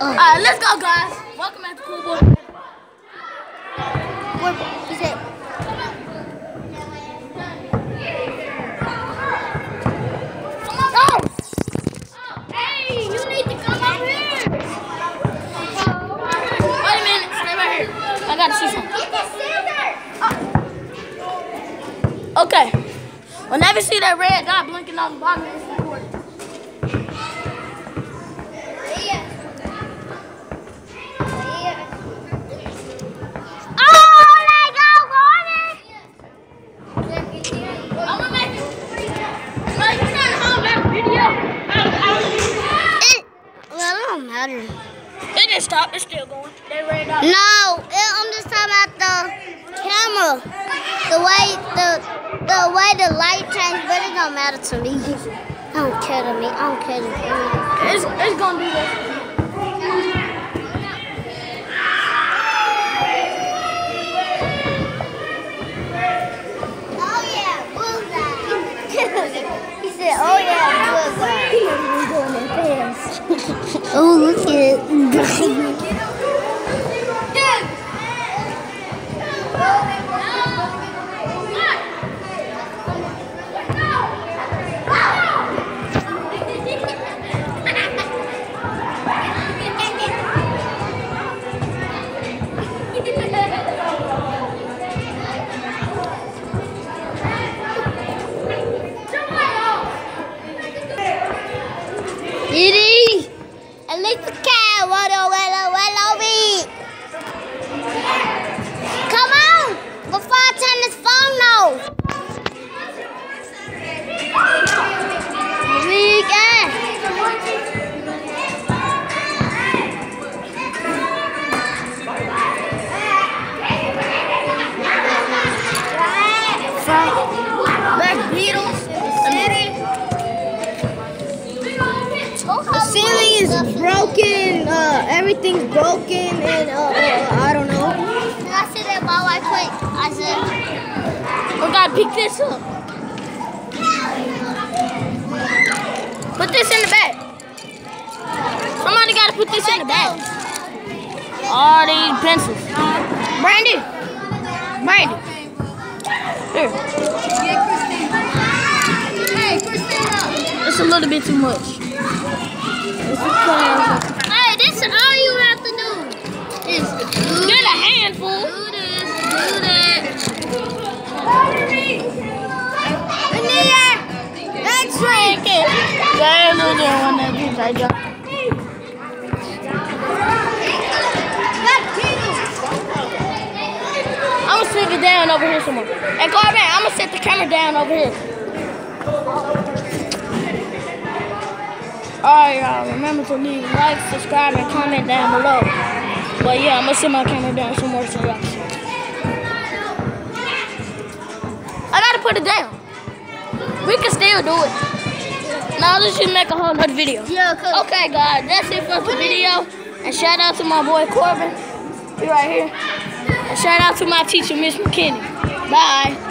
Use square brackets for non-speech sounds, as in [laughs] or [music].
Alright, let's go, guys. Welcome back to Cool Boy. What? He said! Hey, you need to come over here. Wait a minute, stay right here. I gotta see something. Okay. Whenever you see that red dot blinking on the bottom, it's recording. Oh, let go, Gordon! I'm gonna make it. Like, you're not home that video. It, well, it don't matter. It didn't stop. It's still going. That red dot. No, I'm just talking about the camera. The way the the way the light changed, but it don't matter to me. I don't care to me. I don't care to me. It's, it's gonna do this. Oh look at it. [laughs] everything's broken, and uh, uh, I don't know. I say that while I put? I said. We gotta pick this up. Put this in the bag. Somebody gotta put this in the bag. All these pencils. Brandy. Brandy. Here. It's a little bit too much. That is. I'm gonna sit it down over here somewhere. Hey, Corbin, I'm gonna set the camera down over here. Alright, y'all. Remember to leave like, subscribe, and comment down below. But yeah, I'm gonna set my camera down somewhere so y'all. I gotta put it down. We can still do it. Now let's just make a whole nother video. Yeah, cause Okay, guys, that's it for the video. And shout out to my boy Corbin. He right here. And shout out to my teacher, Miss McKinney. Bye.